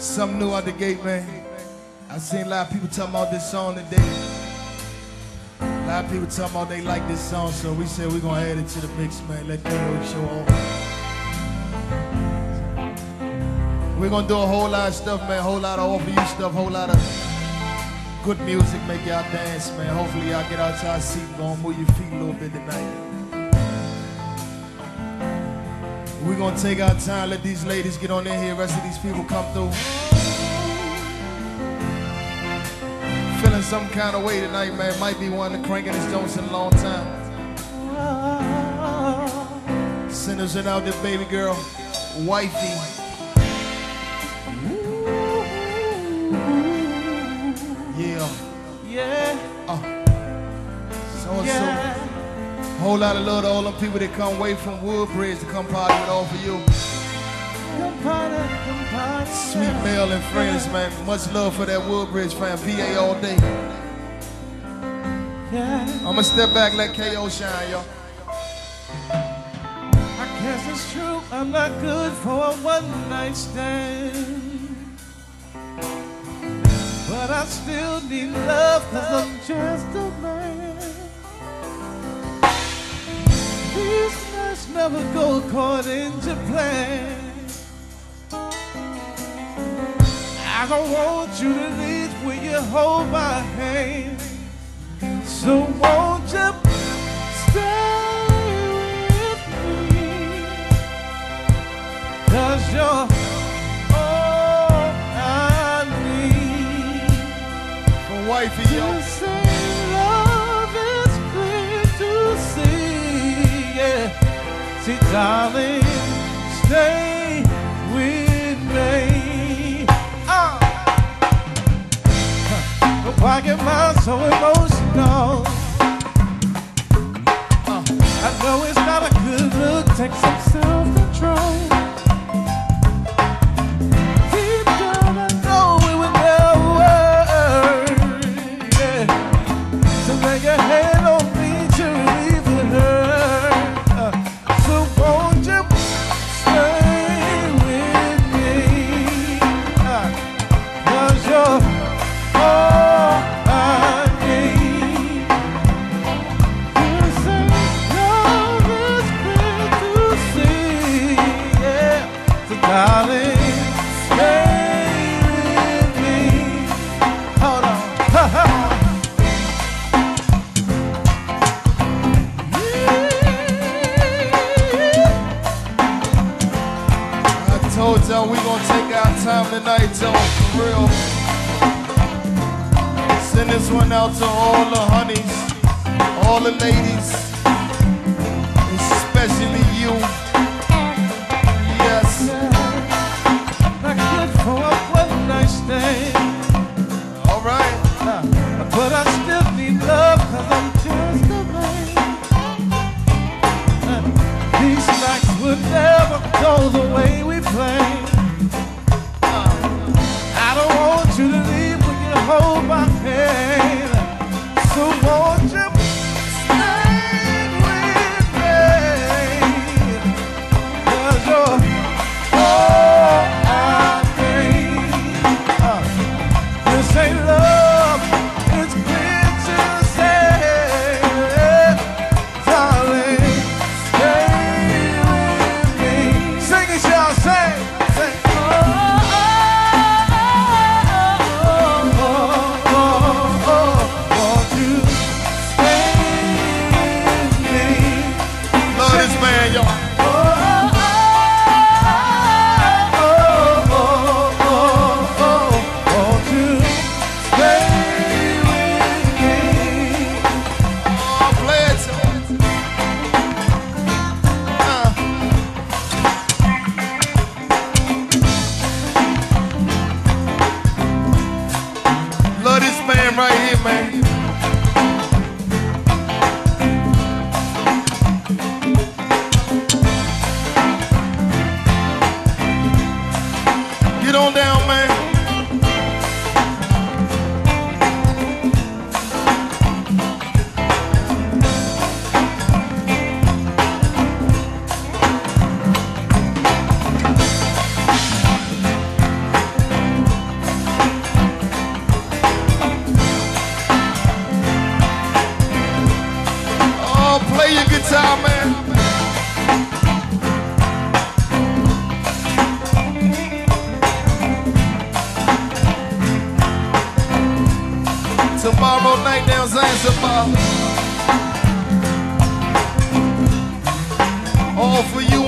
Something new out the gate, man. I seen a lot of people talking about this song today. A lot of people talking about they like this song, so we said we're gonna add it to the mix, man. Let them know show off. We're gonna do a whole lot of stuff, man. Whole lot of offer you stuff, whole lot of good music, make y'all dance, man. Hopefully y'all get out y'all seat and go and move your feet a little bit tonight. We're gonna take our time, let these ladies get on in here, rest of these people come through. Feeling some kind of way tonight, man. Might be one of the crankinest Jones in a long time. Senders it out there, baby girl, wifey. Whole lot of love to all them people that come way from Woodbridge to come party with all for you. Come party, come party. Sweet Mel and friends, man. Much love for that Woodbridge fam. VA all day. Yeah, I'ma step back, let KO shine, y'all. I guess it's true. I'm not good for a one night stand. But I still need love cause I'm just a man. Never go according to plan. I don't want you to leave when you hold my hand. So so emotional? Uh, I know it's not a good look. Take some self-control. Told y'all we gonna take our time tonight, y'all, for real. Send this one out to all the honeys, all the ladies, especially you. Love this man right here, man. Down Zanzibar. All for you